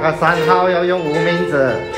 那三号要用无名指